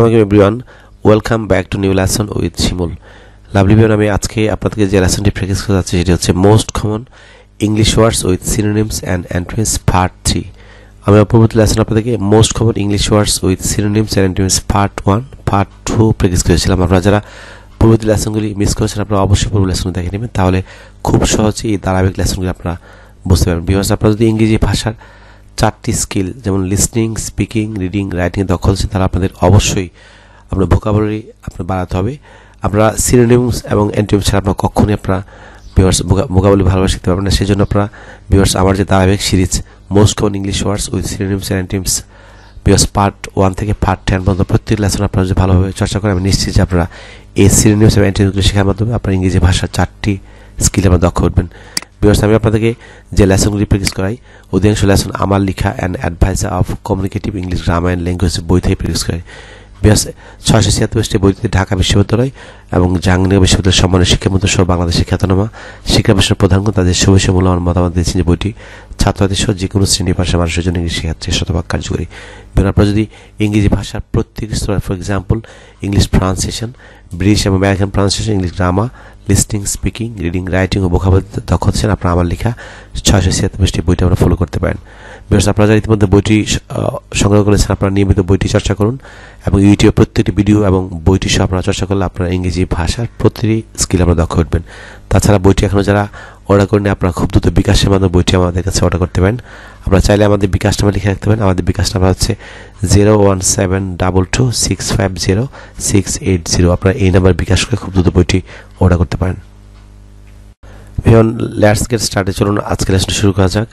আলাইকুম everyone welcome back to new lesson with Shimul lovely বিয়ন আমি আজকে আপনাদেরকে যে লেসনটি প্র্যাকটিস করতে যাচ্ছি, সেটি হচ্ছে most common English words with synonyms and antonyms part three আমি পরবর্তী লেসন আপনাদেরকে most common English words with synonyms and antonyms part one part two practice করেছিলাম। আপনারা যারা পূর্ববর্তী লেসনগুলি মিস করেছেন, আপনারা অবশ্যই পূর্ব লেসন দেখে নেবেন। তাহলে খুব সহজেই এই ধারাবাহিক লেসনগুলি আপনারা বুঝতে পারবেন। বিকজ আপনারা যদি ইংরেজি ভাষার চারটি স্কিল, যেমন লিসনিং স্পিকিং রিডিং রাইটিং দখল আছে, তারা আপনাদের অবশ্যই আপনার ভোকাবুলারি আপনার বাড়াতে হবে। আপনারা সিনোনিমস এবং অ্যান্টিনিমস ছাড়া আপনার কখনই আপনারা ভিউয়ার্স ভোকাবুলারি ভালোভাবে শিখতে পারবেন না। সেই জন্য আপনারা ভিউয়ার্স আমার যে ধারাবাহিক series most common English words with synonyms and antonyms viewers part one থেকে পার্ট টেন পর্যন্ত প্রত্যেক লেসন আপনারা যদি ভালোভাবে চর্চা করেন, আমি নিশ্চিত যে আপনারা এই সিনোনিমস এবং অ্যান্টিনিমসগুলো শেখার মাধ্যমে আপনার ইংরেজি ভাষার চারটি স্কিল আপনার দক্ষ উঠবেন বিকজ আমি আপনাদেরকে যে লেসনগুলি প্র্যাকটিস করাই অধিকাংশ লেসন আমার লেখা and adviser of communicative English grammar and language বই থেকে প্র্যাকটিস করাই। বিকজ ছয়শো ছিয়াত্তরটি বইতে ঢাকা বিশ্ববিদ্যালয় এবং জাহাঙ্গীর বিশ্ববিদ্যালয়ের সম্মানের শিক্ষামন্ত্রী সহ বাংলাদেশের খ্যাতনামা শিক্ষা বিষয়ের প্রধান তাদের শুভেচ্ছা মূল্যবান মতামত দিয়েছেন যে বইটি ছাত্রছাত্রী সহ যে কোনো শ্রেণি ভাষার মানুষের জন্য ইংলিশ শেখাচ্ছে শতভাগ কার্যকরী। এবং আপনারা যদি ইংরেজি ভাষার প্রত্যেক স্তরে for example English pronunciation British এবং American pronunciation English grammar listening speaking reading writing ও ভোকাবুলারি দক্ষ হচ্ছেন আপনারা আমার লেখা ছয়শো ছিয়াত্তরটি বইটি আপনারা ফলো করতে পারেন। বিকজ আপনারা যারা ইতিমধ্যে বইটি সংগ্রহ করেছেন, আপনারা নিয়মিত বইটি চর্চা করুন এবং ইউটিউবে প্রত্যেকটি ভিডিও এবং বইটি সহ আপনারা চর্চা করলে আপনারা ইংরেজি ভাষার প্রতিটি স্কিল আপনারা দক্ষ উঠবেন। তাছাড়া বইটি এখনও যারা অর্ডার করেন আপনারা খুব দ্রুত বিকাশের মাধ্যমে বইটি আমাদের কাছে অর্ডার করতে পারেন। আপনারা চাইলে আমাদের বিকাশ নাম্বার লিখে রাখতে পারেন। আমাদের বিকাশ নাম্বার হচ্ছে zero one seven double two six five zero six eight zero আপনারা এই নাম্বার বিকাশ করে খুব দ্রুত বইটি অর্ডার করতে পারেন। ভিয়ন লেটস গেট স্টার্টে চলুন আজকে লেসন শুরু করা যাক।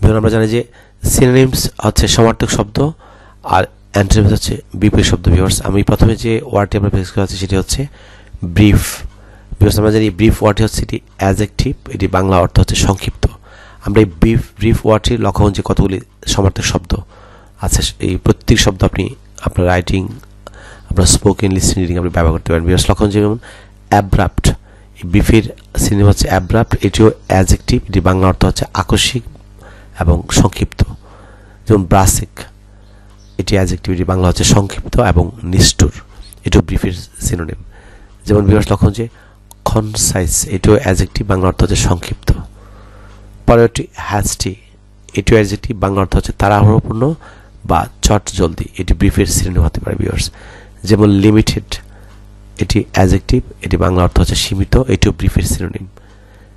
ভিয়ন আমরা জানি যে সিনোনিমস হচ্ছে সমার্থক শব্দ আর অ্যান্টোনিমস হচ্ছে বিপরীত শব্দ। ভিউয়ার্স আমি প্রথমে যে ওয়ার্ডটি আমরা ফেস করা সেটি হচ্ছে ব্রিফ বিকজ আমরা জানি ব্রিফ ওয়ার্ডটি হচ্ছে এটি অ্যাজেকটিভ এটি বাংলা অর্থ হচ্ছে সংক্ষিপ্ত। আমরা এই ব্রিফ ব্রিফ ওয়ার্ডটির লক্ষ্য যে কতগুলি সমার্থক শব্দ আছে, এই প্রত্যেক শব্দ আপনি আপনার রাইটিং আপনার স্পোকেন লিসনিং রিডিং আপনি ব্যবহার করতে পারেন। বিকজ লক্ষণ যেমন অ্যাব্রাপ্ট এই ব্রিফের সিনেমা হচ্ছে অ্যাব্রাপ্ট এটিও অ্যাজেকটিভ এটি বাংলা অর্থ হচ্ছে আকস্মিক এবং সংক্ষিপ্ত। যেমন ব্রাসিক এটি অ্যাজেকটিভ এটি বাংলা হচ্ছে সংক্ষিপ্ত এবং নিষ্ঠুর, এটিও ব্রিফের সিনোনিম যেমন বিকাশ লক্ষণ যে কনসাইজ এটিও অ্যাজেক্টিভ বাংলা অর্থ হচ্ছে সংক্ষিপ্ত। পরেরটি হ্যাজটি এটিও অ্যাজেক্টিভ বাংলা অর্থ হচ্ছে তাড়াহুড়োপূর্ণ বা চট জলদি এটি ব্রিফের শ্রেণি হতে পারে বিয়ার্স যেমন লিমিটেড এটি অ্যাজেক্টিভ এটি বাংলা অর্থ হচ্ছে সীমিত, এটিও ব্রিফের সিনোনিম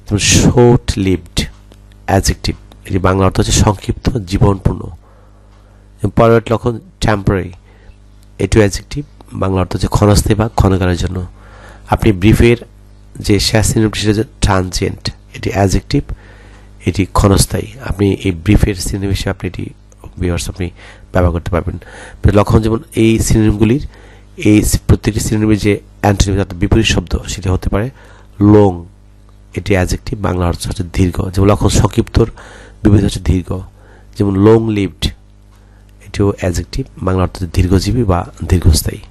যেমন শর্ট লিভড অ্যাজেক্টিভ এটি বাংলা অর্থ হচ্ছে সংক্ষিপ্ত, জীবনপূর্ণ। পরবর্তী লক্ষণ টেম্পোরারি এটিও অ্যাজেক্টিভ বাংলা অর্থ হচ্ছে ক্ষণস্থায়ী বা ক্ষণকালের জন্য। আপনি ব্রিফের যে শেষ সিনোনিমটি সেটা ট্রানজিয়েন্ট এটি অ্যাজেকটিভ এটি ক্ষণস্থায়ী। আপনি এই ব্রিফের সিনোনিম হিসেবে আপনি এটি বিয়ার্স আপনি ব্যবহার করতে পারবেন। লক্ষণ যেমন এই সিনোনিমগুলির এই প্রত্যেকটি সিনোনিমের যে অ্যান্টোনিম অর্থাৎ বিপরীত শব্দ, সেটা হতে পারে লং এটি অ্যাজেক্টিভ বাংলা অর্থ হচ্ছে দীর্ঘ। যেমন লক্ষণ সংক্ষিপ্তর, বিপরীত হচ্ছে দীর্ঘ। যেমন লং লিভড এটিও অ্যাজেক্টিভ বাংলা অর্থ দীর্ঘজীবী বা দীর্ঘস্থায়ী।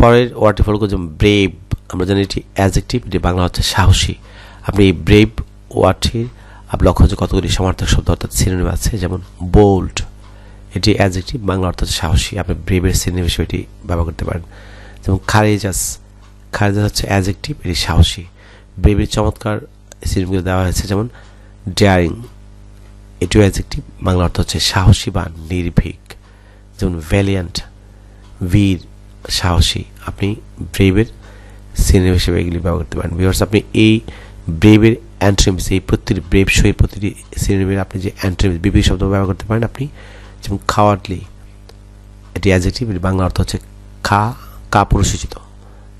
পরের ওয়ার্ডটি যেমন ব্রেভ আমরা জানি এটি অ্যাজেক্টিভ এটি বাংলা হচ্ছে সাহসী। আপনি এই ব্রেভ ওয়ার্ডটির আপনি লক্ষ্য হচ্ছে কতগুলি সমার্থক শব্দ, অর্থাৎ সিনোনিম আছে, যেমন বোল্ড এটি অ্যাজেক্টিভ বাংলা অর্থ হচ্ছে সাহসী। আপনি ব্রেভের সিনোনিম হিসেবে এটি ব্যবহার করতে পারেন। যেমন খারেজাস খারেজাস হচ্ছে অ্যাজেক্টিভ এটি সাহসী। ব্রেভের চমৎকার সিনোনিমগুলো দেওয়া হয়েছে, যেমন ডেয়ারিং এটিও অ্যাজেক্টিভ বাংলা অর্থ হচ্ছে সাহসী বা নির্ভীক। যেমন ভ্যালিয়ান্ট বীর, সাহসী। আপনি ব্রেভের সিনোনিম হিসেবে এগুলি ব্যবহার করতে পারেন। বিকজ আপনি এই ব্রেভের অ্যান্ট্রিমিস এই প্রতিটি ব্রেভ সই প্রতিটি সিনেমের আপনি যে অ্যান্ট্রিমিস বিভিন্ন শব্দ ব্যবহার করতে পারেন, আপনি যেমন খাওয়াটলি, এটি অ্যাজেক্টিভ বাংলা অর্থ হচ্ছে খা, কা পুরুষোচিত।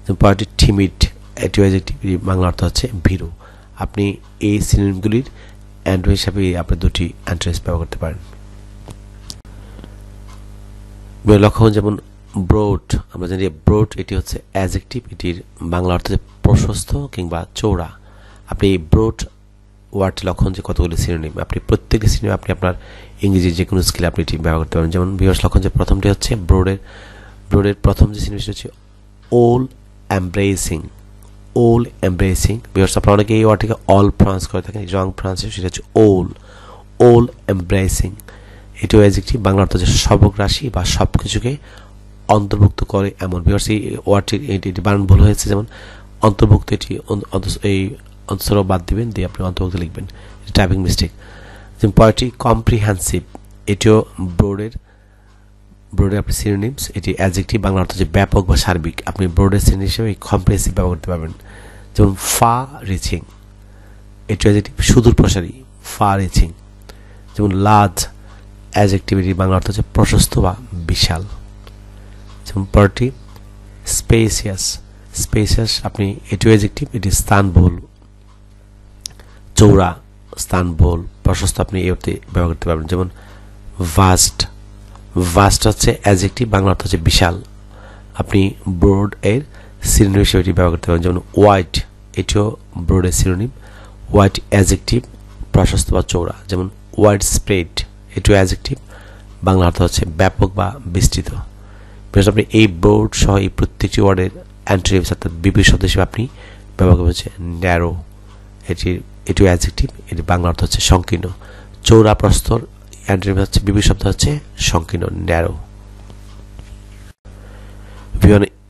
যেমন পরেরটি ঠিমিড এটি অ্যাজেক্টিভ বাংলা অর্থ হচ্ছে ভীরু। আপনি এই সিনেমগুলির অ্যান্ড্রয়েড হিসাবে আপনি দুটি অ্যান্ট্রেস ব্যবহার করতে পারেন। লক্ষ্য যেমন ব্রোড, আমরা জানি ব্রোড এটি হচ্ছে অ্যাজেক্টিভ এটির বাংলা অর্থ প্রশস্ত কিংবা চৌড়া আপনি ব্রোড ওয়ার্ডটি লক্ষণ যে কতগুলি সিনোনিম, আপনি প্রত্যেকটি সিনোনিম আপনি আপনার ইংরেজির যে কোনো স্কিল আপনি এটি ব্যবহার করতে পারেন। যেমন বিভাস লক্ষণ যে প্রথমটি হচ্ছে ব্রোডের ব্রোডের প্রথম যে সিনোনিম হচ্ছে ওল এমব্রেসিং ওল এমব্রেসিং বিভাস আপনার অনেকে এই ওয়ার্ডটিকে অল ফ্রান্স করে থাকেন রং ফ্রান্সে সেটা হচ্ছে ওল ওল এমব্রেসিং এটিও অ্যাজেক্টিভ বাংলা অর্থ হচ্ছে সর্বগ্রাসী বা সব কিছুকে অন্তর্ভুক্ত করে এমন। এই ওয়ার্ডটির এটি ভুল হয়েছে যেমন, অন্তর্ভুক্ত এটি এই অন্তর বাদ দিবেন, দিয়ে আপনি অন্তর্ভুক্ত লিখবেন। টাইপিং মিস্টেক যেমন পয়েটি কম্প্রিহেন্সিভ এটিও বোর্ডের ব্রোডের আপনি সিনোনিমস এটি অ্যাজেক্টিভ বাংলা অর্থ হচ্ছে ব্যাপক বা সার্বিক। আপনি ব্রোডের সিনোনিম হিসেবে এই কম্প্রেসিভ ব্যবহার করতে পারবেন। যেমন ফা রিচিং এটি অ্যাজেক্টিভ সুদূর প্রসারী ফা রিচিং যেমন লার্জ অ্যাজেক্টিভিটি বাংলা অর্থ হচ্ছে প্রশস্ত বা বিশাল। যেমন পরটি স্পেসিয়াস স্পেসিয়াস আপনি এটিও অ্যাজেক্টিভ এটি স্থানবহুল চৌড়া স্থানবহুল প্রশস্ত আপনি এই অর্থে ব্যবহার করতে পারবেন। যেমন ভাস্ট ভাস্ট হচ্ছে অ্যাজেক্টিভ বাংলা অর্থ হচ্ছে বিশাল। আপনি ব্রোড এর সিনোনিম হিসেবে এটি ব্যবহার করতে পারেন যেমন হোয়াইট এটিও ব্রোডের সিনোনিম হোয়াইট অ্যাজেক্টিভ প্রশস্ত বা চৌড়া যেমন ওয়াইড স্প্রেড এটিও অ্যাজেক্টিভ বাংলা অর্থ হচ্ছে ব্যাপক বা বিস্তৃত। বিকজ আপনি এই বোর্ড সহ এই প্রত্যেকটি ওয়ার্ডের অ্যান্টোনিমস অর্থাৎ বিপরীত শব্দ হিসেবে আপনি ব্যবহার করবেন হচ্ছে ন্যারো এটির এটিও অ্যাজেক্টিভ এটি বাংলা অর্থ হচ্ছে সংকীর্ণ। চৌড়া প্রস্তর অ্যান্টোনিম হচ্ছে বিপরীত শব্দ হচ্ছে সংকীর্ণ ন্যারো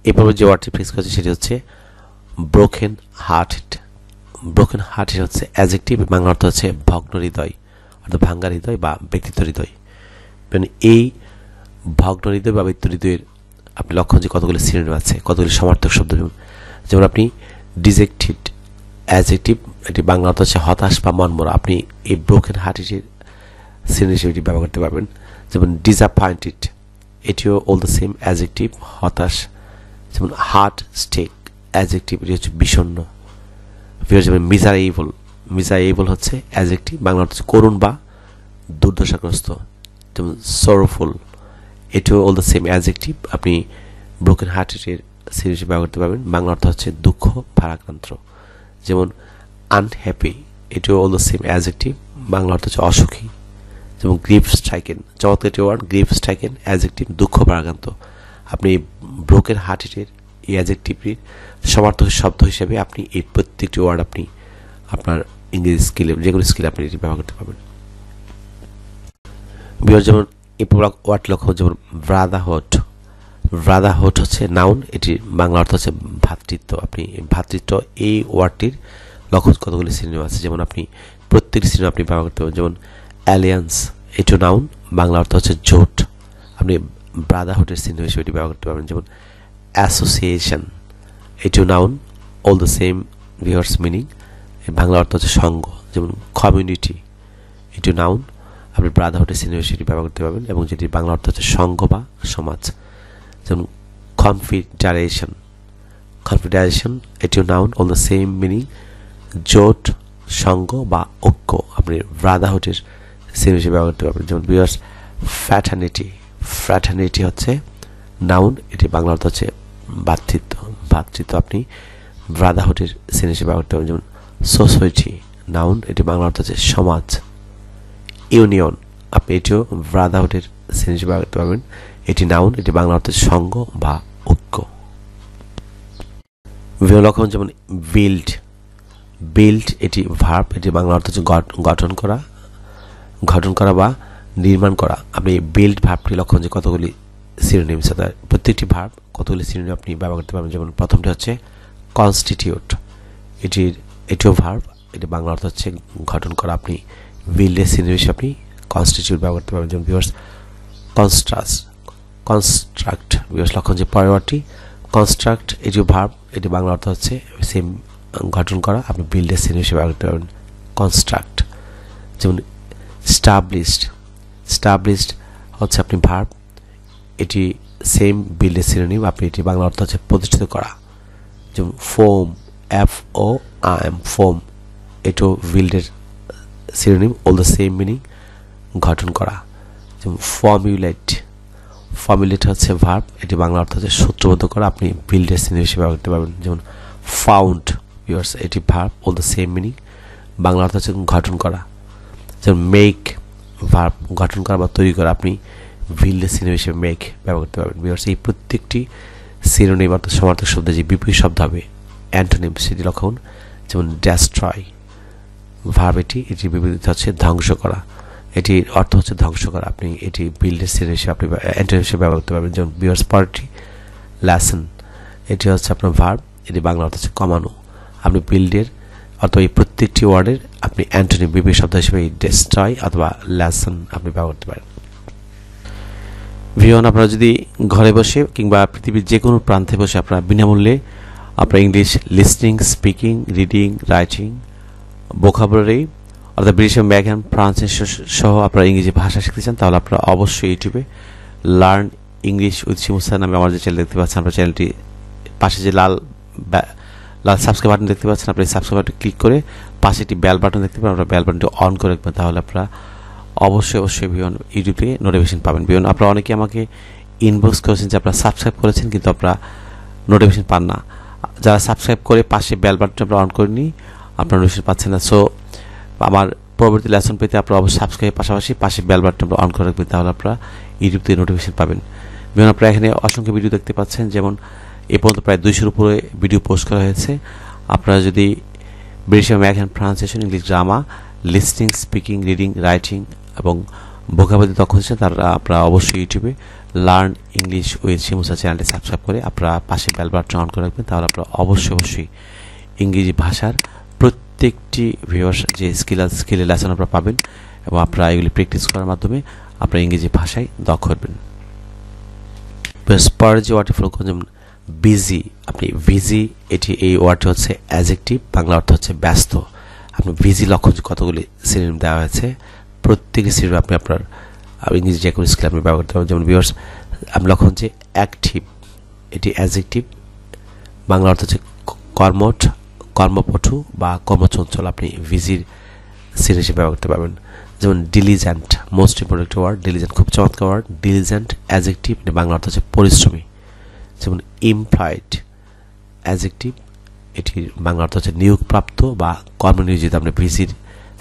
এরপর যে ওয়ার্ডটি ফিক্স করেছে সেটি হচ্ছে ব্রোকেন হার্টেড ব্রোকেন হার্টেড হচ্ছে অ্যাজেক্টিভ বাংলা অর্থ হচ্ছে ভগ্ন হৃদয়, অর্থাৎ ভাঙ্গা হৃদয় বা ব্যক্তিত্ব হৃদয়। মানে এই ভগ্ন হৃদয় বা ব্যক্তিত্ব হৃদয়ের আপনি লক্ষণ যে কতগুলি সিনোনিম আছে, কতগুলি সমার্থক শব্দ যেমন আপনি ডিজেক্টেড অ্যাজেক্টিভ এটি বাংলা অর্থ হচ্ছে হতাশ বা মনমরা। আপনি এই ব্রোকেন হার্টেডের সিনোনিম হিসেবে এটি ব্যবহার করতে পারবেন। যেমন ডিসঅ্যাপয়েন্টেড, এটিও অল দ্য সেম অ্যাজেক্টিভ হতাশ। যেমন হার্ট স্টেক অ্যাজেক্টিভ এটি হচ্ছে বিষণ্ন যেমন মিজারেবল মিজারেবল হচ্ছে অ্যাজেক্টিভ বাংলা হচ্ছে করুণ বা দুর্দশাগ্রস্ত। যেমন সরোফুল এটিও অল দ্য সেম অ্যাজেক্টিভ আপনি ব্রোকেন হার্টের সিরিজ ব্যবহার করতে পারবেন। বাংলা অর্থ হচ্ছে দুঃখ, ভারাক্রান্ত। যেমন আনহ্যাপি এটিও all the same adjective Bangla অর্থ হচ্ছে অসুখী। যেমন গ্রিফ স্ট্রাইকেন চমৎকার ওয়ার্ড গ্রিফ স্ট্রাইকেন অ্যাজেক্টিভ দুঃখ, ভারাক্রান্ত। আপনি ব্রোকেন হার্টের এই অ্যাজেক্টিভটির সমার্থক শব্দ হিসেবে আপনি এই প্রত্যেকটি ওয়ার্ড আপনি আপনার ইংরেজি স্কিলে যে কোনো স্কিলে আপনি এটি ব্যবহার করতে পারবেন। বিহার যেমন এই ওয়ার্ড লক্ষ্য যেমন ব্রাদাহট ব্রাদাহট হচ্ছে নাউন এটির বাংলা অর্থ হচ্ছে ভাতৃত্ব। আপনি ভাতৃত্ব এই ওয়ার্ডটির লক্ষ্য কতগুলি সিনেমা আছে? যেমন আপনি প্রত্যেকটি সিনেমা আপনি ব্যবহার করতে পারেন। যেমন অ্যালিয়ান্স এটিও নাউন বাংলা অর্থ হচ্ছে জোট। আপনি ব্রাদারহুডের সিনেমা হিসেবে এটি ব্যবহার করতে পারবেন। যেমন অ্যাসোসিয়েশন এটিও noun all the same viewers meaning Bangla অর্থ হচ্ছে সংঘ যেমন কমিউনিটি এটিও নাউন আপনি ব্রাদারহুডের সিনেমা সেটি ব্যবহার করতে পারবেন এবং যেটি বাংলা অর্থ হচ্ছে সংঘ বা সমাজ। যেমন কনফিডারেশন কনফিডারেশন এটিও noun all the same meaning জোট, সংঘ বা ঐক্য। আপনি ব্রাদারহুডের সিনেমা হিসেবে ব্যবহার করতে পারবেন। যেমন বিয়ার্স ফ্যাটার্নিটি ফ্র্যাটার্নিটি হচ্ছে নাউন এটি বাংলা অর্থ হচ্ছে ভাতৃত্ব। ভাতৃত্ব আপনি ব্রাদারহুডের সিনে হিসেবে ব্যবহার করতে পারেন যেমন সোসাইটি নাউন এটি বাংলা অর্থ হচ্ছে সমাজ। ইউনিয়ন। আপনি এটিও ব্রাদারহুডের শ্রেণি হিসেবে করতে পারবেন এটি নাউন, এটি বাংলা অর্থ সংঘ বা ঐক্য। বিভিন্ন রকম যেমন বিল্ড। বিল্ড, এটি ভার্ব, এটি বাংলা অর্থ হচ্ছে গঠন করা। গঠন করা বা নির্মাণ করা। আপনি বিল্ড ভার্বটি লক্ষণ যে কতগুলি সিনোনিমস আছে। প্রত্যেকটি ভার্ব কতগুলি সিনোনিম আপনি ব্যবহার করতে পারবেন। যেমন প্রথমটি হচ্ছে কনস্টিটিউট এটির এটিও ভার্ব, এটি বাংলা অর্থ হচ্ছে গঠন করা। আপনি বিল্ডের হিসেবে আপনি কনস্টিটিউট ব্যবহার করতে পারবেন যেমন ভিউয়ার্স কনস্ট্রাস কনস্ট্রাক্ট ভিউয়ার্স লক্ষণ যে পরেরটি কনস্ট্রাক্ট এটি ভার্ব এটি বাংলা অর্থ হচ্ছে সেম গঠন করা। আপনি বিল্ডের হিসেবে ব্যবহার করতে পারবেন। কনস্ট্রাক্ট যেমন স্টাবলিশড স্টাবলিশড হচ্ছে আপনি ভার্ব এটি সেম বিল্ডের সিনোনিম আপনি এটি বাংলা অর্থ হচ্ছে প্রতিষ্ঠিত করা। যেমন form F O I M form এটিও বিল্ডের synonym all the same meaning গঠন করা। যেমন ফর্মুলেট ফর্মুলেট হচ্ছে ভার্ব এটি বাংলা অর্থ হচ্ছে সূত্রবদ্ধ করা, আপনি বিল্ডের সিনোনিম হিসেবে ব্যবহার করতে পারবেন। যেমন ফাউন্ড ইয়ার্স এটি verb all the same meaning Bangla অর্থ হচ্ছে গঠন করা। যেমন মেক ভার্ব গঠন করা বা তৈরি করা, আপনি ভিল্ডের সিনেমা হিসেবে মেক ব্যবহার করতে পারবেন। বিকজ এই প্রত্যেকটি সিনোনিম অর্থাৎ সমার্থক শব্দে যে বিপরীত শব্দ হবে অ্যান্টোনিম সেটি লক্ষণ যেমন ড্যাস্ট্রয় ভার্ব এটি এটির বিপরীত হচ্ছে ধ্বংস করা। এটির অর্থ হচ্ছে ধ্বংস করা। আপনি এটি বিল্ডের সিন হিসেবে আপনি অ্যান্টোনিম হিসেবে ব্যবহার করতে পারবেন। যেমন বিয়ার্স পার্টি ল্যাসন এটি হচ্ছে আপনার ভার্ব এটি বাংলা অর্থ হচ্ছে কমানো। আপনি বিল্ডের অথবা এই প্রত্যেকটি ওয়ার্ডের আপনি অ্যান্টনি বিবি শব্দ হিসেবে ডেস্ট্রয় অথবা ল্যাসন আপনি ব্যবহার করতে পারেন। ভিওন আপনারা যদি ঘরে বসে কিংবা পৃথিবীর যে কোনো প্রান্তে বসে আপনারা বিনামূল্যে আপনার English listening speaking reading writing vocabulary অর্থাৎ ব্রিটিশ ম্যাগান ফ্রান্সের সহ আপনারা ইংরেজি ভাষা শিখতে চান তাহলে আপনারা অবশ্যই ইউটিউবে লার্ন ইংলিশ উইথ শিমুসা নামে আমার যে চ্যানেল দেখতে পাচ্ছেন, আপনার চ্যানেলটি পাশে যে লাল লাল সাবস্ক্রাইব বাটন দেখতে পাচ্ছেন, আপনি সাবস্ক্রাইব বাটন ক্লিক করে পাশে একটি বেল বাটন দেখতে পাবেন আপনার বেল বাটনটি অন করে রাখবেন, তাহলে আপনারা অবশ্যই অবশ্যই ভিওন ইউটিউবে নোটিফিকেশন পাবেন। ভিওন আপনারা অনেকে আমাকে ইনবক্স করেছেন যে আপনারা সাবস্ক্রাইব করেছেন, কিন্তু আপনারা নোটিফিকেশন পান না। যারা সাবস্ক্রাইব করে পাশে বেল বাটনটা আপনারা অন করেনি আপনারা নোটিফিকেশন পাচ্ছেন না। সো আমার পরবর্তী লেসন পেতে আপনারা অবশ্যই সাবস্ক্রাইব পাশাপাশি পাশে বেল বাটনটা অন করে রাখবেন, তাহলে আপনারা ইউটিউব থেকে নোটিফিকেশন পাবেন। যেমন আপনারা এখানে অসংখ্য ভিডিও দেখতে পাচ্ছেন, যেমন এ পর্যন্ত প্রায় দুইশোর উপরে ভিডিও পোস্ট করা হয়েছে। আপনারা যদি British American pronunciation English drama listening speaking reading writing এবং ভোকাবলি দক্ষ হচ্ছে তারা আপনারা অবশ্যই ইউটিউবে লার্ন ইংলিশ উইথ শিমুসা চ্যানেলটি সাবস্ক্রাইব করে আপনারা পাশে বেল বাটন অন করে রাখবেন, তাহলে আপনারা অবশ্যই অবশ্যই ইংরেজি ভাষার প্রত্যেকটি ভিউয়ার্স যে স্কিল স্কিলের লেসন আপনারা পাবেন এবং আপনারা এগুলি প্র্যাকটিস করার মাধ্যমে আপনারা ইংরেজি ভাষায় দক্ষ হবেন। পর যে ওয়ার্ডটি যেমন বিজি আপনি ভিজি এটি এই ওয়ার্ডটি হচ্ছে অ্যাজেক্টিভ বাংলা অর্থ হচ্ছে ব্যস্ত। আপনি ভিজি লক্ষণ কতগুলি সিনেম দেওয়া হয়েছে, প্রত্যেকটি সিনেম আপনি আপনার ইংরেজি যে কোনো স্কিল আপনি ব্যবহার করতে পারবেন যেমন ভিউয়ার্স আমি লক্ষণ যে অ্যাক্টিভ এটি অ্যাজেক্টিভ বাংলা অর্থ হচ্ছে কর্মঠ কর্মপটু বা কর্মচঞ্চল আপনি ভিজির সিন হিসেবে ব্যবহার করতে পারবেন। যেমন diligent most important word diligent খুব চমৎকার ওয়ার্ড ডিলিজেন্ট অ্যাজেক্টিভ বাংলা অর্থ হচ্ছে পরিশ্রমী। যেমন ইমপ্লয়েড অ্যাজেক্টিভ এটির বাংলা অর্থ হচ্ছে নিয়োগপ্রাপ্ত বা কর্মনিয়োজিত, আপনি ভিজির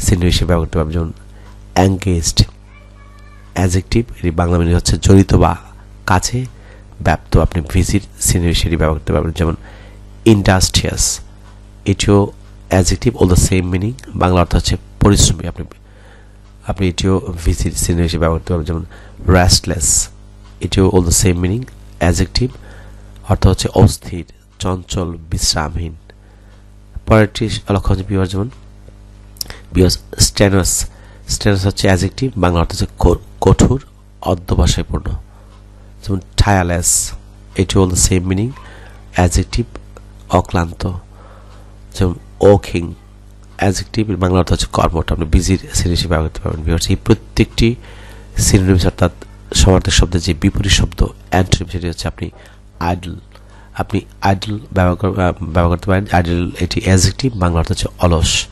সিন হিসেবে ব্যবহার করতে পারবেন। যেমন অ্যাঙ্গেজড অ্যাজেক্টিভ এটি বাংলা মিনি হচ্ছে জড়িত বা কাছে। ব্যাপ্ত, আপনি ভিজির সিনিয়র হিসেবে ব্যবহার করতে পারবেন। যেমন ইন্ডাস্ট্রিয়াস এটিও adjective all the same meaning Bangla অর্থ হচ্ছে পরিশ্রমী। আপনি আপনি এটিও ভিসির সিন হিসেবে ব্যবহার করতে পারবেন যেমন রেস্টলেস এটিও all the same meaning adjective অর্থ হচ্ছে অস্থির, চঞ্চল, বিশ্রামহীন। পরেরটি লক্ষ্য হচ্ছে বিওয়ার যেমন বিওয়ার স্ট্যানাস স্ট্যানাস হচ্ছে অ্যাজেক্টিভ বাংলা অর্থ হচ্ছে কঠোর, অধ্যবসায়পূর্ণ। যেমন টায়ারলেস এটি all the same meaning adjective অক্লান্ত। যেমন ওকিং অ্যাজেক্টিভ বাংলা অর্থ হচ্ছে কর্মঠ আপনি বিজির সিন হিসেবে ব্যবহার করতে পারবেন এই প্রত্যেকটি সিনোনিমস অর্থাৎ সমার্থক শব্দের যে বিপরীত শব্দ অ্যান্টোনিম সেটি হচ্ছে আপনি আইডল আপনি আইডল ব্যবহার ব্যবহার করতে পারেন। আইডল এটি অ্যাজেক্টিভ বাংলা অর্থ হচ্ছে অলস।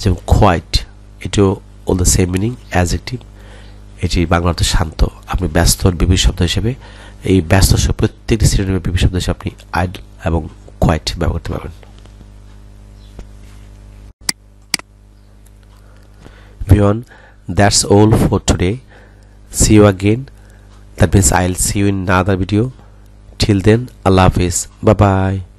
যেমন কোয়াইট এটিও all the same meaning adjective এটি বাংলা অর্থ শান্ত। আপনি ব্যস্ত বিপরীত শব্দ হিসেবে। এই ব্যস্ত প্রত্যেকটি সিনোনিমের বিপরীত শব্দ হিসেবে আপনি আইডল এবং কোয়াইট ব্যবহার করতে পারবেন। Everyone that's all for today. See you again. That means i'll see you in another video. Till then allah hafiz. Bye bye